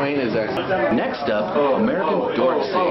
Twain is excellent. Next up, American Dork Scene.